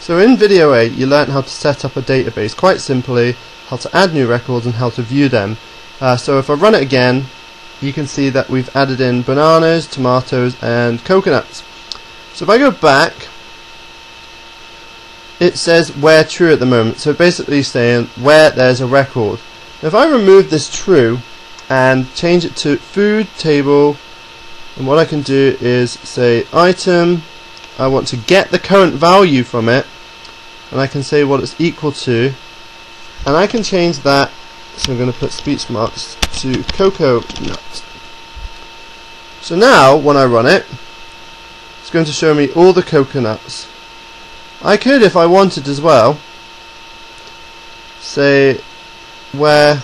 So in video 8 you learned how to set up a database quite simply, how to add new records and how to view them. Uh, so if I run it again you can see that we've added in bananas, tomatoes and coconuts. So if I go back it says where true at the moment so basically saying where there's a record. Now if I remove this true and change it to food table and what I can do is say item I want to get the current value from it and I can say what it's equal to and I can change that so I'm going to put speech marks to cocoa nut so now when I run it it's going to show me all the coconuts I could if I wanted as well say where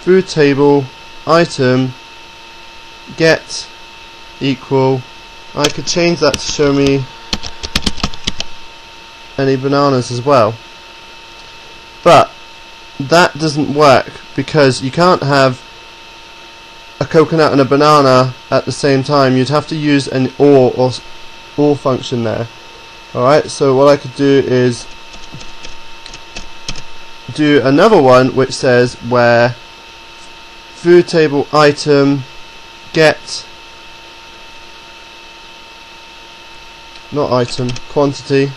food table item get equal I could change that to show me any bananas as well. But that doesn't work because you can't have a coconut and a banana at the same time. You'd have to use an OR or OR function there. Alright so what I could do is do another one which says where food table item get not item quantity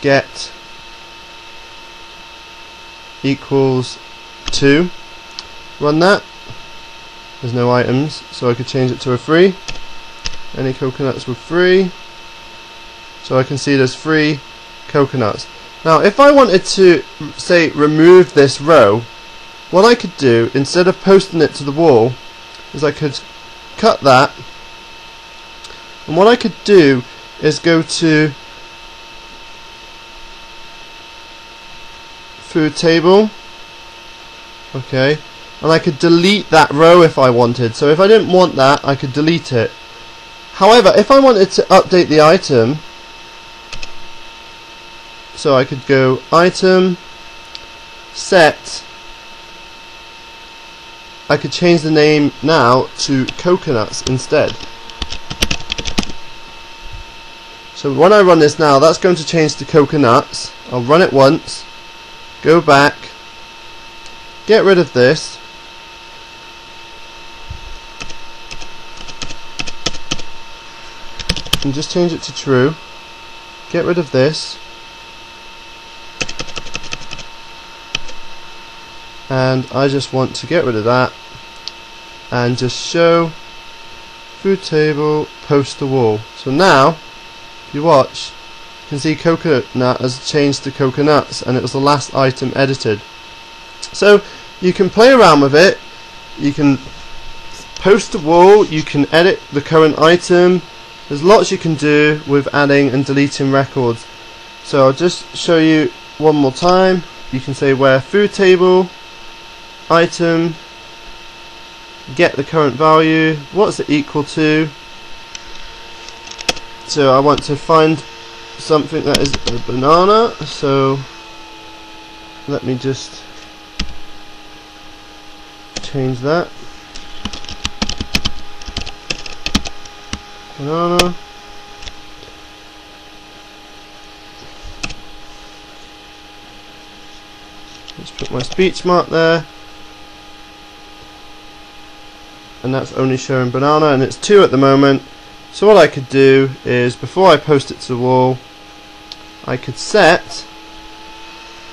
get equals 2 run that. There's no items so I could change it to a 3 any coconuts with 3 so I can see there's 3 coconuts. Now if I wanted to say remove this row what I could do instead of posting it to the wall is I could cut that and what I could do is go to food table. Okay. And I could delete that row if I wanted. So if I didn't want that I could delete it. However if I wanted to update the item so I could go item set. I could change the name now to coconuts instead. So when I run this now, that's going to change to coconuts. I'll run it once, go back, get rid of this, and just change it to true. Get rid of this, and I just want to get rid of that and just show food table post the wall so now you watch you can see coconut has changed to coconuts and it was the last item edited. So you can play around with it. You can post a wall. You can edit the current item. There's lots you can do with adding and deleting records. So I'll just show you one more time. You can say where food table item get the current value. What's it equal to so I want to find something that is a banana. So let me just change that. Banana. Let's put my speech mark there. And that's only showing banana and it's 2 at the moment so what I could do is before I post it to the wall I could set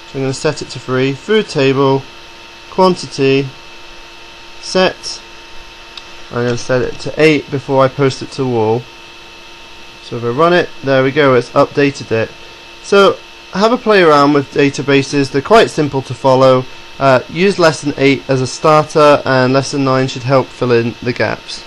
so I'm going to set it to 3 food table quantity set. I'm going to set it to 8 before I post it to the wall. So if I run it there we go it's updated it. So have a play around with databases they're quite simple to follow. Uh, use lesson 8 as a starter and lesson 9 should help fill in the gaps.